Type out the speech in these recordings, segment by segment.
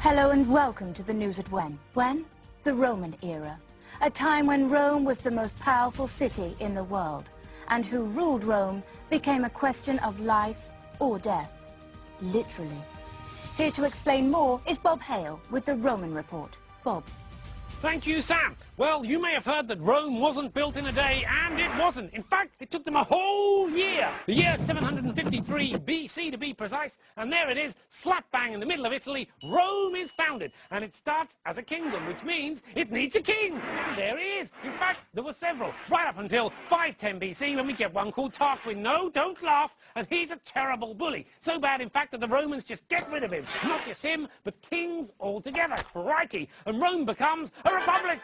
Hello and welcome to the news at when. When? The Roman era. A time when Rome was the most powerful city in the world. And who ruled Rome became a question of life or death. Literally. Here to explain more is Bob Hale with the Roman Report. Bob. Thank you, Sam. Well, you may have heard that Rome wasn't built in a day, and it wasn't. In fact, it took them a whole year. The year 753 BC to be precise, and there it is, slap bang in the middle of Italy, Rome is founded, and it starts as a kingdom, which means it needs a king. And there he is. In fact, there were several, right up until 510 BC, when we get one called Tarquin. No, don't laugh, and he's a terrible bully. So bad, in fact, that the Romans just get rid of him. Not just him, but kings altogether. Crikey. And Rome becomes a republic.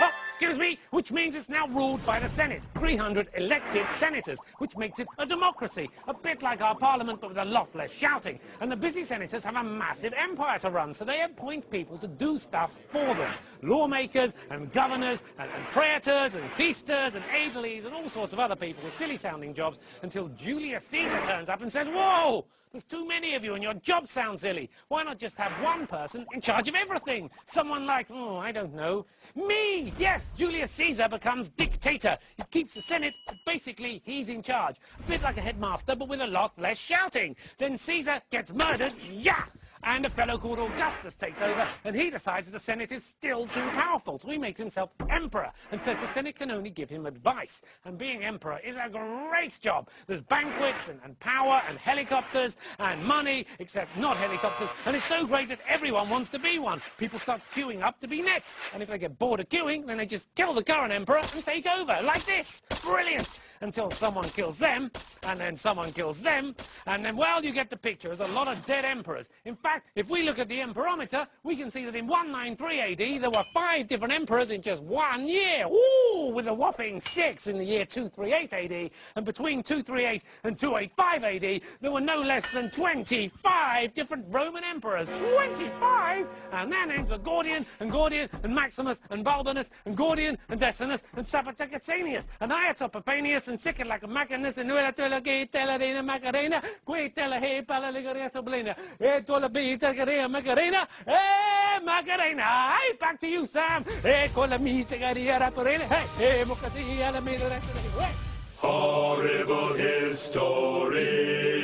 Oh, excuse me, which means it's now ruled by the Senate. 300 elected senators, which makes it a democracy. A bit like our parliament, but with a lot less shouting. And the busy senators have a massive empire to run, so they appoint people to do stuff for them. Lawmakers and governors and, and praetors and quaestors and aediles and all sorts of other people with silly-sounding jobs until Julius Caesar turns up and says, Whoa! There's too many of you and your job sounds silly. Why not just have one person in charge of everything? Someone like, oh, I don't know, me! Yes, Julius Caesar becomes dictator. He keeps the Senate, but basically he's in charge. A bit like a headmaster, but with a lot less shouting. Then Caesar gets murdered, yeah! And a fellow called Augustus takes over, and he decides the Senate is still too powerful, so he makes himself emperor and says the Senate can only give him advice. And being emperor is a great job. There's banquets and, and power and helicopters and money, except not helicopters, and it's so great that everyone wants to be one. People start queuing up to be next, and if they get bored of queuing, then they just kill the current emperor and take over, like this. Brilliant! Until someone kills them, and then someone kills them, and then, well, you get the picture. There's a lot of dead emperors. In fact, if we look at the emperometer, we can see that in 193 AD, there were five different emperors in just one year. Ooh, with a whopping six in the year 238 AD. And between 238 and 285 AD, there were no less than 25 different Roman emperors. 25! And their names were Gordian and Gordian and Maximus and Balbinus and Gordian and Decianus and Sapertecatanius and Iatopapanius and Sycalacamanus and Nuela Tula Gay Teladina Macarena, Quay Telahe Palaligaria Blina, Etola Beta Garea Macarena, eh Macarena, hey, back to you, Sam, eh, con la misa Garia Raporena, hey, eh, Mocatia la Mira, hey. Horrible history.